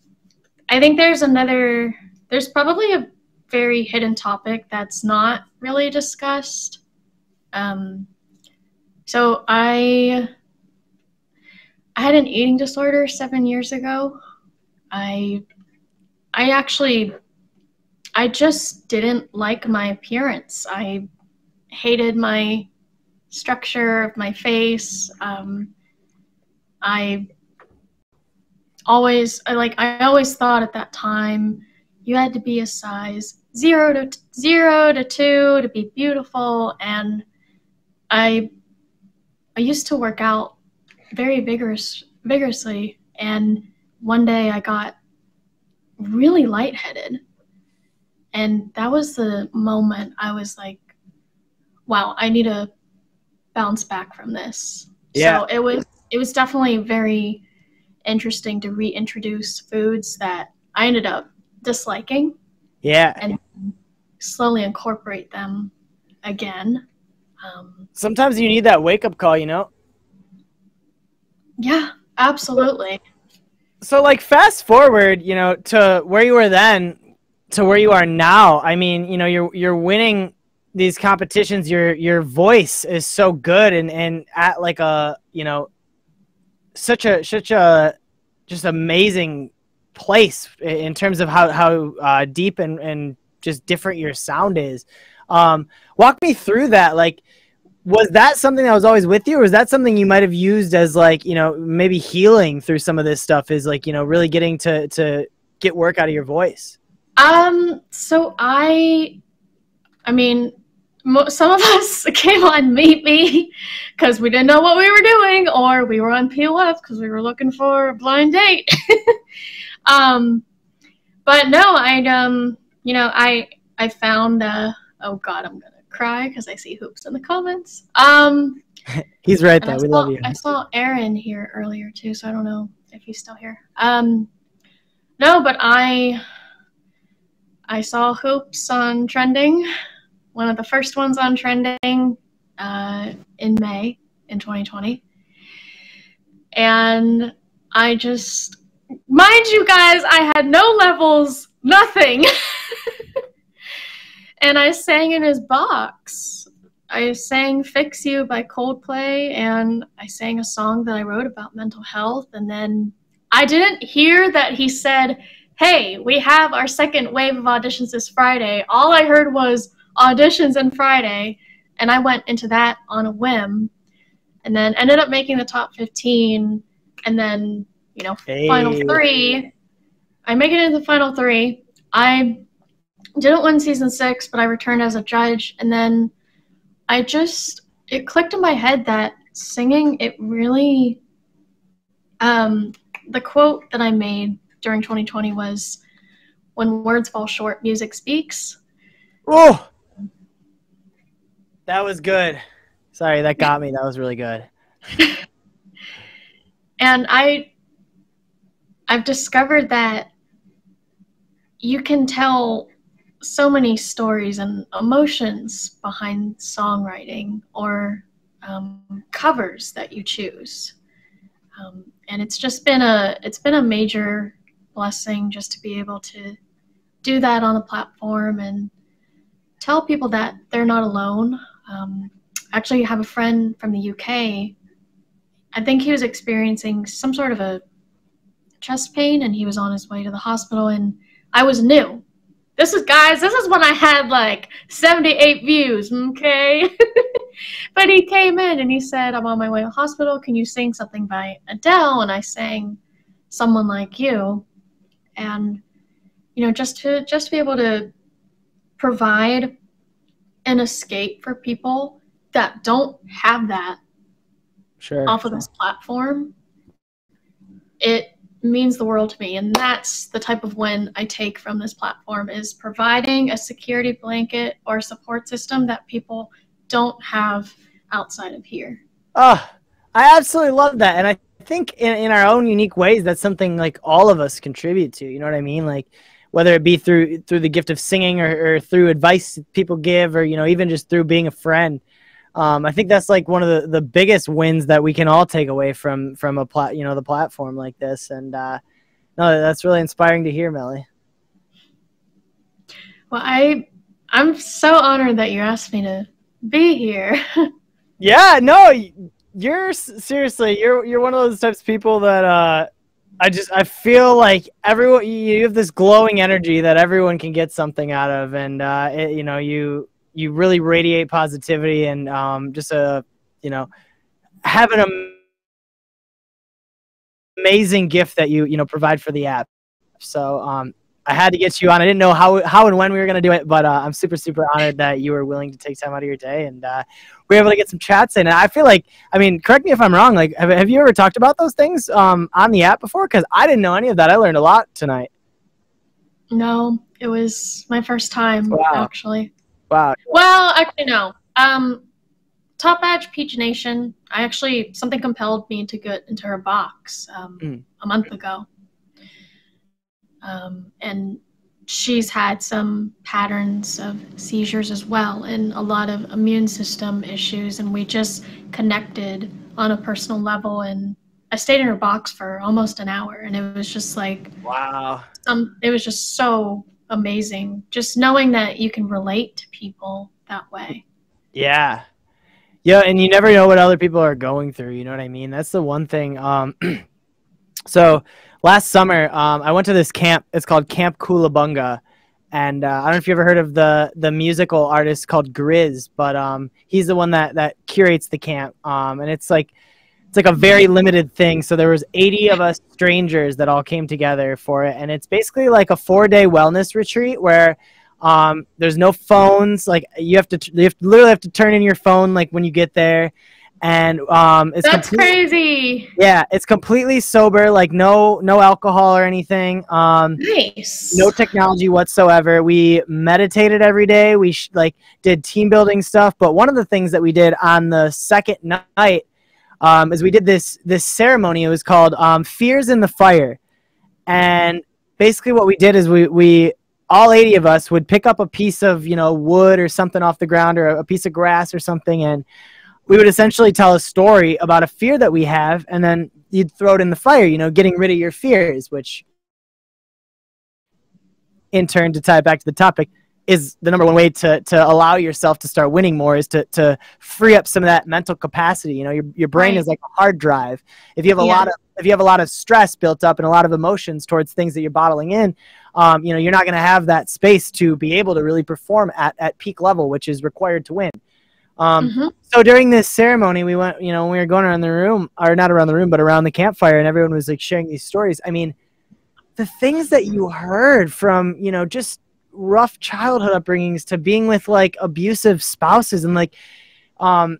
I think there's another there's probably a very hidden topic that's not really discussed. Um so I I had an eating disorder 7 years ago. I I actually I just didn't like my appearance. I hated my structure of my face. Um, I always I like I always thought at that time you had to be a size zero to t- zero to two to be beautiful, and I I used to work out very vigorous vigorously, and one day I got really lightheaded, and that was the moment I was like, "Wow, I need to bounce back from this. Yeah. So it was it was definitely very interesting to reintroduce foods that I ended up disliking. Yeah. And slowly incorporate them again. Um, Sometimes you need that wake up call, you know? Yeah, absolutely. So, like, fast forward, you know, to where you were then to where you are now. I mean, you know, you're you're winning these competitions your your voice is so good and and at like a you know such a such a just amazing place in terms of how how uh, deep and and just different your sound is. Um walk me through that. Like was that something that was always with you or was that something you might have used as like you know maybe healing through some of this stuff is like you know really getting to to get work out of your voice? Um so i i mean some of us came on Meet Me because we didn't know what we were doing, or we were on POF because we were looking for a blind date. um, but no, I um, you know, I I found uh, oh god, I'm gonna cry because I see hoops in the comments. Um, he's right there. We saw, love you. I saw Aaron here earlier too, so I don't know if he's still here. Um, no, but I I saw hoops on trending one of the first ones on trending uh, in May in 2020. And I just, mind you guys, I had no levels, nothing. and I sang in his box. I sang Fix You by Coldplay, and I sang a song that I wrote about mental health. And then I didn't hear that he said, Hey, we have our second wave of auditions this Friday. All I heard was, auditions on Friday, and I went into that on a whim, and then ended up making the top 15, and then you know hey. final three. I make it into the final three. I didn't win season six, but I returned as a judge, and then I just it clicked in my head that singing it really um, the quote that I made during 2020 was when words fall short music speaks oh that was good. Sorry, that got me. That was really good. and I I've discovered that you can tell so many stories and emotions behind songwriting or um, covers that you choose. Um, and it's just been a it's been a major blessing just to be able to do that on a platform and tell people that they're not alone. Um, actually, I have a friend from the UK. I think he was experiencing some sort of a chest pain and he was on his way to the hospital and I was new. This is guys, this is when I had like 78 views, okay? but he came in and he said, I'm on my way to the hospital. Can you sing something by Adele? And I sang Someone Like You. And you know, just to just to be able to provide an escape for people that don't have that sure off of this platform, it means the world to me. And that's the type of win i take from this platform is providing a security blanket or support system that people don't have outside of here. Oh i absolutely love that. And i think in, in our own unique ways that's something like all of us contribute to you know what i mean? Like whether it be through through the gift of singing or, or through advice people give or you know even just through being a friend um, I think that's like one of the, the biggest wins that we can all take away from from a plat you know the platform like this and uh, no that's really inspiring to hear Melly. Well, I I'm so honored that you asked me to be here. yeah, no, you're seriously you're you're one of those types of people that uh, I just I feel like everyone you have this glowing energy that everyone can get something out of and uh, it, you know you you really radiate positivity and um, just a you know have an amazing gift that you you know provide for the app. So um, I had to get you on. I didn't know how how and when we were going to do it, but uh, I'm super super honored that you were willing to take time out of your day and uh, we were able to get some chats in. And I feel like, I mean, correct me if I'm wrong. Like, have, have you ever talked about those things um, on the app before? Because I didn't know any of that. I learned a lot tonight. No, it was my first time wow. actually. Wow. Well, actually, no. Um, Top Badge Peach Nation. I actually something compelled me to get into her box um, mm. a month ago, um, and she's had some patterns of seizures as well, and a lot of immune system issues. And we just connected on a personal level, and I stayed in her box for almost an hour, and it was just like wow. Um, it was just so amazing. Just knowing that you can relate to people that way. Yeah. Yeah, and you never know what other people are going through, you know what I mean? That's the one thing. Um so last summer, um, I went to this camp. It's called Camp Coolabunga. And uh, I don't know if you ever heard of the the musical artist called GRiZ, but um, he's the one that that curates the camp. Um, and it's like it's like a very limited thing. So there was 80 of us strangers that all came together for it, and it's basically like a four day wellness retreat where um, there's no phones. Like you have to, you have to literally have to turn in your phone like when you get there, and um, it's that's crazy. Yeah, it's completely sober. Like no, no alcohol or anything. Um, nice. No technology whatsoever. We meditated every day. We sh- like did team building stuff. But one of the things that we did on the second night um, is we did this this ceremony. It was called um, Fears in the Fire, and basically what we did is we we all 80 of us would pick up a piece of you know wood or something off the ground or a piece of grass or something and we would essentially tell a story about a fear that we have and then you'd throw it in the fire you know getting rid of your fears which in turn to tie it back to the topic is the number one way to, to allow yourself to start winning more is to, to free up some of that mental capacity. You know, your, your brain right. is like a hard drive. If you have a yeah. lot of if you have a lot of stress built up and a lot of emotions towards things that you're bottling in, um, you know, you're not going to have that space to be able to really perform at, at peak level, which is required to win. Um, mm-hmm. So during this ceremony, we went, you know, we were going around the room, or not around the room, but around the campfire, and everyone was like sharing these stories. I mean, the things that you heard from, you know, just rough childhood upbringings to being with like abusive spouses and like um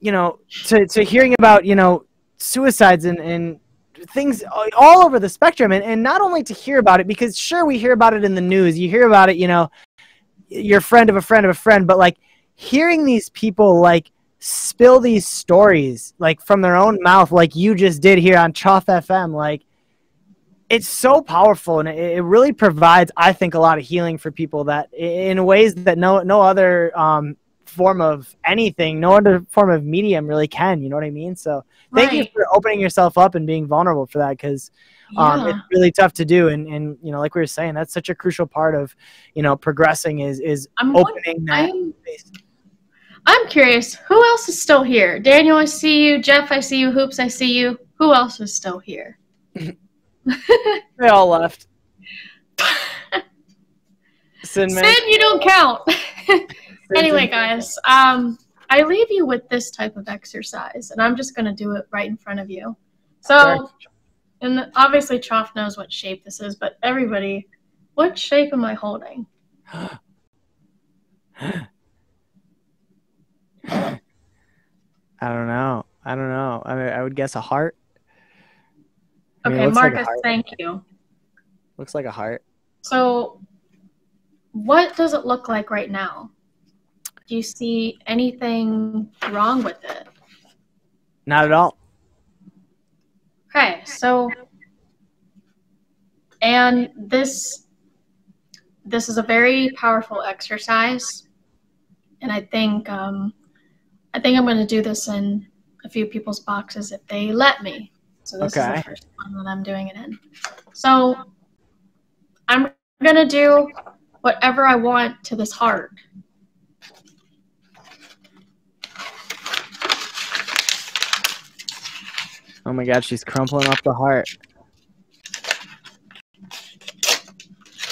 you know to to hearing about you know suicides and and things all over the spectrum. And, and not only to hear about it because sure we hear about it in the news. You hear about it you know your friend of a friend of a friend. But like hearing these people like spill these stories like from their own mouth like you just did here on Choff FM like it's so powerful and it, it really provides i think a lot of healing for people that in ways that no no other um, form of anything no other form of medium really can you know what i mean so thank you for opening yourself up and being vulnerable for that because um, Yeah. it's really tough to do and and you know like we were saying that's such a crucial part of you know progressing is is I'm won- opening that I'm. I'm curious, who else is still here? Daniel, I see you. Jeff, I see you. Hoops, I see you. Who else is still here? they all left Sin. Sin, you don't count. anyway, guys, um, I leave you with this type of exercise, and I'm just gonna do it right in front of you. So, and obviously, Choff knows what shape this is, but everybody, what shape am I holding? I don't know. I don't know. I, I would guess a heart. I mean, it Okay, looks like Marcus, thank you. Looks like a heart. So, what does it look like right now? Do you see anything wrong with it? Not at all. Okay, so and this this is a very powerful exercise, and I think um, I think I'm going to do this in a few people's boxes if they let me. So this is Okay. the first one that I'm doing it in. So I'm going to do whatever I want to this heart. Oh my god, she's crumpling up the heart.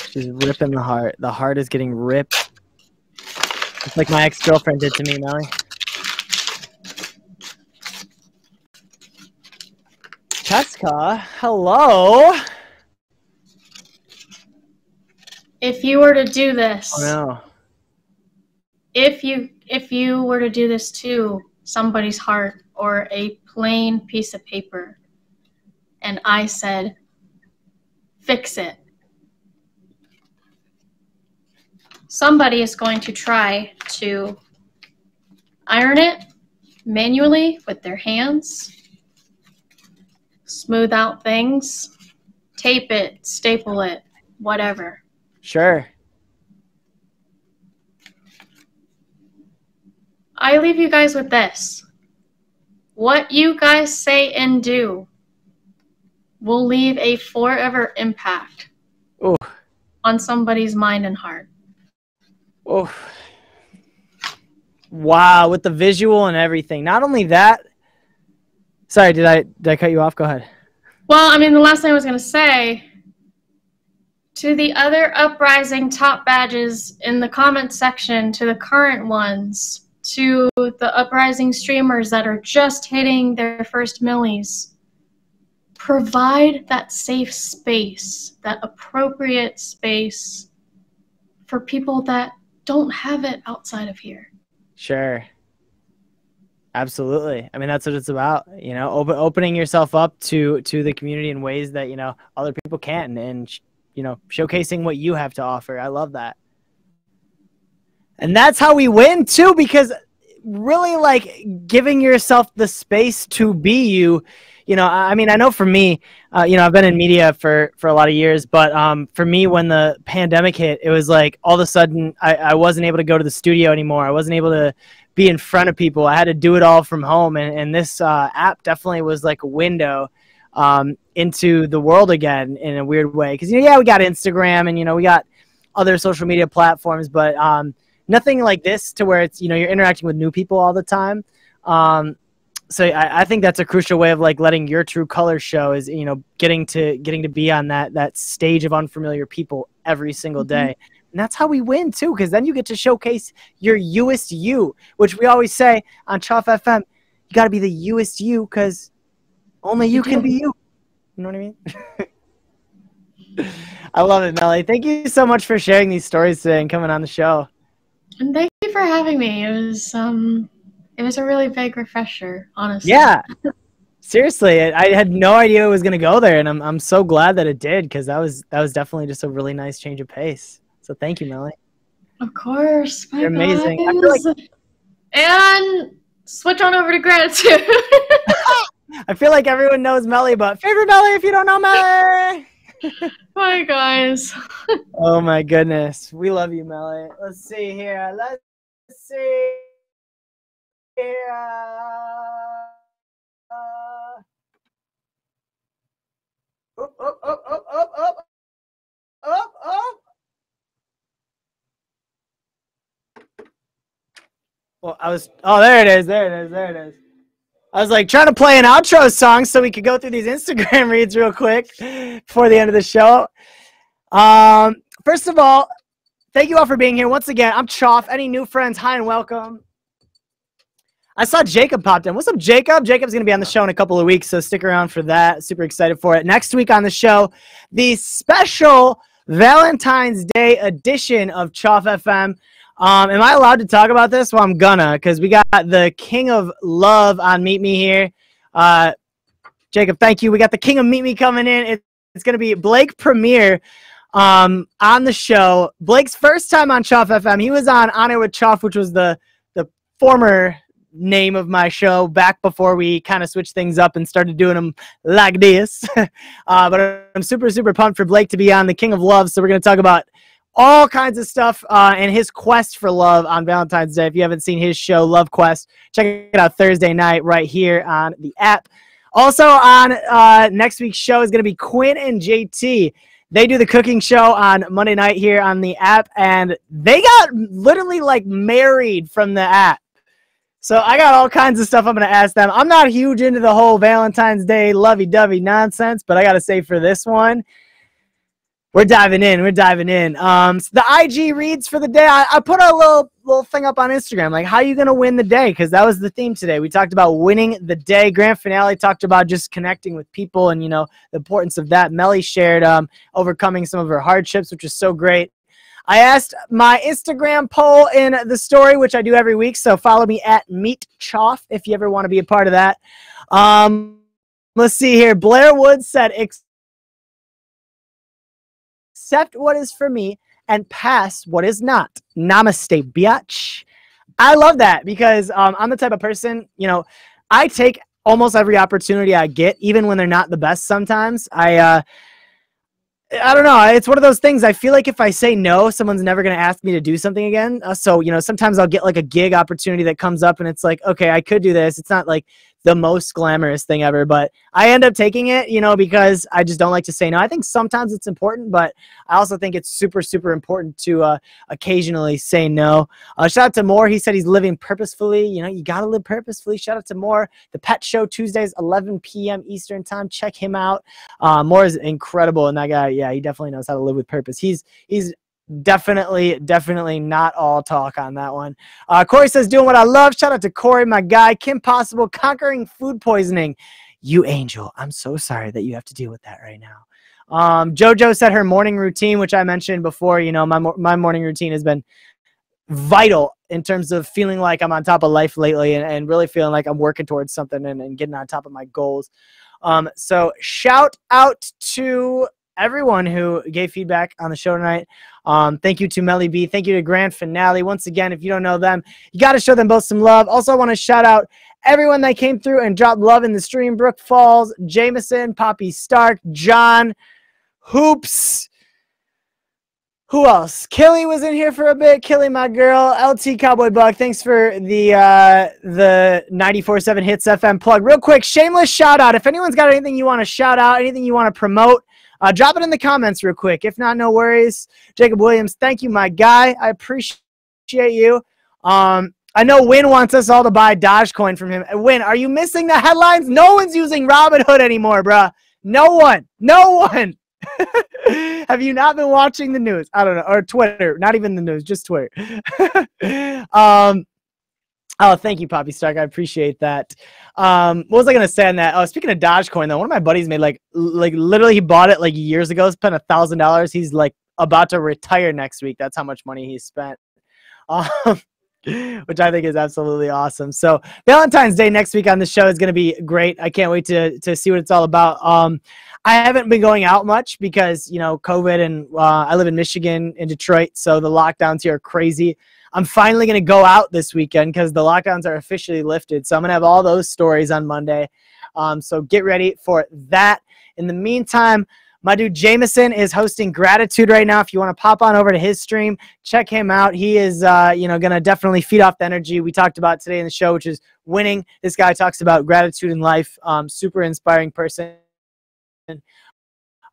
She's ripping the heart. The heart is getting ripped. It's like my ex girlfriend did to me, Melly. Cheska, hello. If you were to do this, Oh no. if you if you were to do this to somebody's heart or a plain piece of paper and i said fix it somebody is going to try to iron it manually with their hands smooth out things tape it staple it whatever Sure. I leave you guys with this. What you guys say and do will leave a forever impact Ooh. on somebody's mind and heart. Oh. Wow, with the visual and everything. Not only that. Sorry, did I did I cut you off? Go ahead. Well, I mean, the last thing I was going to say to the other uprising top badges in the comment section, to the current ones, to the uprising streamers that are just hitting their first millies, provide that safe space, that appropriate space for people that don't have it outside of here. Sure. Absolutely. I mean, that's what it's about. You know, open, opening yourself up to to the community in ways that you know other people can, and you know, showcasing what you have to offer. I love that. And that's how we win too, because really, like giving yourself the space to be you. You know, I I mean, I know for me, uh, you know, I've been in media for for a lot of years, but um, for me, when the pandemic hit, it was like all of a sudden I, I wasn't able to go to the studio anymore. I wasn't able to be in front of people. I had to do it all from home, and, and this uh, app definitely was like a window um, into the world again in a weird way. Because you know, yeah, we got Instagram, and you know, we got other social media platforms, but um, nothing like this to where it's you know you're interacting with new people all the time. Um, so I, I think that's a crucial way of like letting your true color show is you know getting to getting to be on that that stage of unfamiliar people every single Mhm. day. And that's how we win too, because then you get to showcase your youest you, which we always say on Choff FM. You got to be the youest you, because only you You can do. be you. You know what I mean? I love it, Melly. Thank you so much for sharing these stories today and coming on the show. And thank you for having me. It was um it was a really big refresher, honestly. Yeah. Seriously, I had no idea it was gonna go there, and I'm I'm so glad that it did because that was that was definitely just a really nice change of pace. So thank you, Melly. Of course. You're amazing. I feel and switch on over to gratitude. I feel like everyone knows Melly, but favorite Melly if you don't know Melly. Bye, guys. oh my goodness. We love you, Melly. Let's see here. Let's see here. Uh, up, up, up, up, up, up, up, up. Well, I was. Oh, there it is. There it is. There it is. I was like trying to play an outro song so we could go through these Instagram reads real quick before the end of the show. Um, first of all, thank you all for being here once again. I'm Choff. Any new friends, hi and welcome. I saw Jacob popped in. What's up, Jacob? Jacob's going to be on the show in a couple of weeks, so stick around for that. Super excited for it. Next week on the show, the special Valentine's Day edition of Choff FM. Um, am I allowed to talk about this? Well, I'm gonna, because we got the King of Love on Meet Me here. Uh, Jacob, thank you. We got the King of Meet Me coming in. It, it's gonna be Blake Premier um, on the show. Blake's first time on Choff FM. He was on On Air with Choff, which was the the former name of my show back before we kind of switched things up and started doing them like this. uh, but I'm super, super pumped for Blake to be on the King of Love. So we're going to talk about all kinds of stuff uh, and his quest for love on Valentine's Day. If you haven't seen his show, Love Quest, check it out Thursday night right here on the app. Also, on uh, next week's show is going to be Quinn and JT. They do the cooking show on Monday night here on the app, and they got literally like married from the app. So I got all kinds of stuff I'm going to ask them. I'm not huge into the whole Valentine's Day lovey-dovey nonsense, but I got to say for this one, we're diving in. We're diving in. Um, so the IG reads for the day. I, I put a little little thing up on Instagram, like how are you gonna win the day, because that was the theme today. We talked about winning the day. Grand finale talked about just connecting with people and you know the importance of that. Melly shared um, overcoming some of her hardships, which is so great. I asked my Instagram poll in the story, which I do every week. So follow me at Meet Choff if you ever want to be a part of that. Um, let's see here. Blair Woods said accept what is for me and pass what is not. Namaste, biatch. I love that because um, I'm the type of person, you know, I take almost every opportunity I get, even when they're not the best sometimes. I, uh, I don't know. It's one of those things. I feel like if I say no, someone's never going to ask me to do something again. Uh, so, you know, sometimes I'll get like a gig opportunity that comes up and it's like, okay, I could do this. It's not like the most glamorous thing ever, but I end up taking it, you know, because I just don't like to say no. I think sometimes it's important, but I also think it's super, super important to uh, occasionally say no. Uh, shout out to Moore. He said he's living purposefully. You know, you got to live purposefully. Shout out to Moore. The Pet Show Tuesdays, 11 p.m. Eastern Time. Check him out. Uh, Moore is incredible, and that guy, yeah, he definitely knows how to live with purpose. He's he's definitely, definitely not all talk on that one. Uh, Corey says, doing what I love. Shout out to Corey, my guy. Kim Possible, conquering food poisoning. You angel, I'm so sorry that you have to deal with that right now. Um, JoJo said her morning routine, which I mentioned before. You know, my my morning routine has been vital in terms of feeling like I'm on top of life lately and, and really feeling like I'm working towards something and, and getting on top of my goals. Um, so shout out to everyone who gave feedback on the show tonight. Um, thank you to Melly B. Thank you to Grand Finale. Once again, if you don't know them, you got to show them both some love. Also, I want to shout out everyone that came through and dropped love in the stream. Brook Falls, Jameson, Poppy Stark, John, Hoops. Who else? Killy was in here for a bit. Killy, my girl. LT Cowboy Buck. Thanks for the uh, the 94.7 Hits FM plug. Real quick, shameless shout out. If anyone's got anything you want to shout out, anything you want to promote, uh, drop it in the comments real quick. If not, no worries. Jacob Williams, thank you, my guy. I appreciate you. Um, I know Win wants us all to buy Dogecoin from him. Win, are you missing the headlines? No one's using Robinhood anymore, bruh. No one. No one. Have you not been watching the news? I don't know. Or Twitter. Not even the news, just Twitter. um, Oh, thank you, Poppy Stark. I appreciate that. Um, what was I gonna say on that? Oh, speaking of Dogecoin, though, one of my buddies made like like literally he bought it like years ago, spent a thousand dollars. He's like about to retire next week. That's how much money he spent. Um, which I think is absolutely awesome. So Valentine's Day next week on the show is going to be great. I can't wait to to see what it's all about. Um, I haven't been going out much because you know COVID and uh, I live in Michigan in Detroit, so the lockdowns here are crazy. I'm finally going to go out this weekend because the lockdowns are officially lifted. So I'm going to have all those stories on Monday. Um, so get ready for that. In the meantime, My dude Jameson is hosting Gratitude right now. If you want to pop on over to his stream, check him out. He is, uh, you know, going to definitely feed off the energy we talked about today in the show, which is winning. This guy talks about gratitude in life. Um, super inspiring person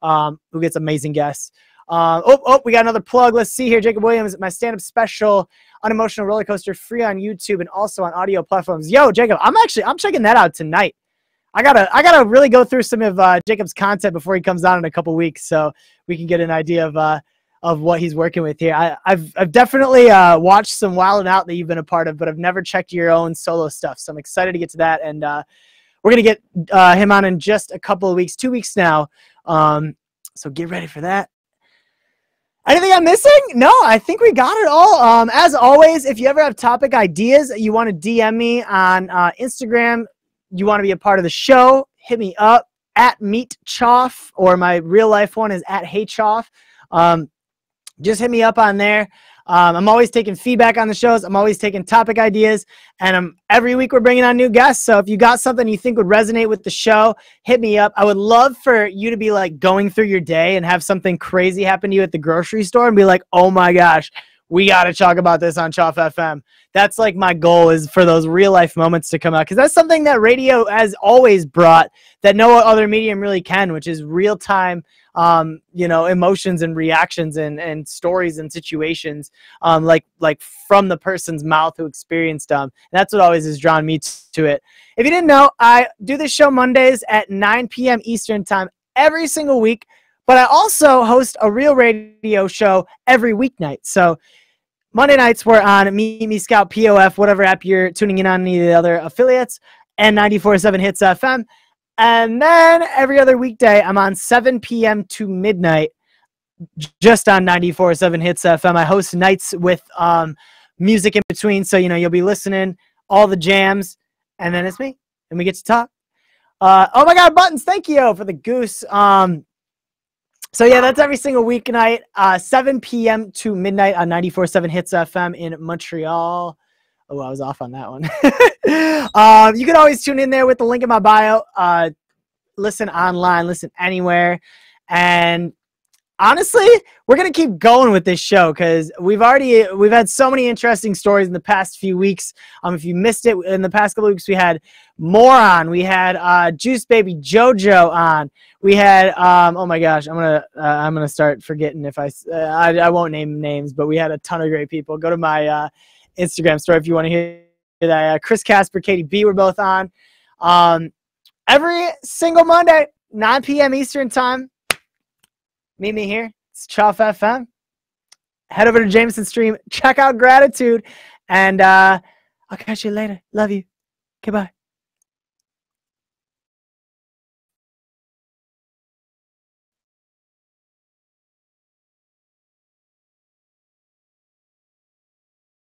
um, who gets amazing guests. Uh, oh, oh, we got another plug. Let's see here. Jacob Williams, my stand-up special, Unemotional Roller Coaster, free on YouTube and also on audio platforms. Yo, Jacob, I'm actually I'm checking that out tonight. I gotta I gotta really go through some of uh, Jacob's content before he comes on in a couple weeks, so we can get an idea of uh, of what he's working with here. I, have I've definitely uh, watched some Wild and Out that you've been a part of, but I've never checked your own solo stuff. So I'm excited to get to that, and uh, we're gonna get uh, him on in just a couple of weeks, two weeks now. Um, so get ready for that. Anything I'm missing? No, I think we got it all. Um, as always, if you ever have topic ideas, you want to DM me on uh, Instagram, you want to be a part of the show, hit me up at Meet Choff, or my real life one is at Hey Choff. Um, just hit me up on there. Um, I'm always taking feedback on the shows. I'm always taking topic ideas, and I'm, every week we're bringing on new guests. So if you got something you think would resonate with the show, hit me up. I would love for you to be like going through your day and have something crazy happen to you at the grocery store and be like, "Oh my gosh, we got to talk about this on Choff FM." That's like my goal is for those real life moments to come out because that's something that radio has always brought that no other medium really can, which is real time um, you know, emotions and reactions and, and stories and situations, um, like like from the person's mouth who experienced them. And that's what always has drawn me to it. If you didn't know, I do this show Mondays at 9 p.m. Eastern time every single week, but I also host a real radio show every weeknight. So Monday nights we're on Meet Me Skout POF, whatever app you're tuning in on any of the other affiliates, and 94.7 Hits FM. And then every other weekday, I'm on 7 p.m. to midnight, just on 94.7 Hits FM. I host nights with um, music in between. So, you know, you'll be listening, all the jams, and then it's me, and we get to talk. Uh, oh my God, buttons. Thank you for the goose. Um, so, yeah, that's every single weeknight, uh, 7 p.m. to midnight on 94.7 Hits FM in Montreal. Oh, I was off on that one. um, you can always tune in there with the link in my bio. Uh, listen online, listen anywhere. And honestly, we're gonna keep going with this show because we've already we've had so many interesting stories in the past few weeks. Um, if you missed it in the past couple weeks, we had more on. We had uh, Juice Baby JoJo on. We had um, oh my gosh, I'm gonna uh, I'm gonna start forgetting if I, uh, I I won't name names, but we had a ton of great people. Go to my uh, Instagram story if you want to hear that. Uh, Chris Casper, Katie B were both on. Um, every single Monday, 9 p.m. Eastern time. Meet me here. It's Choff FM. Head over to Jameson Stream. Check out Gratitude. And uh, I'll catch you later. Love you. Goodbye.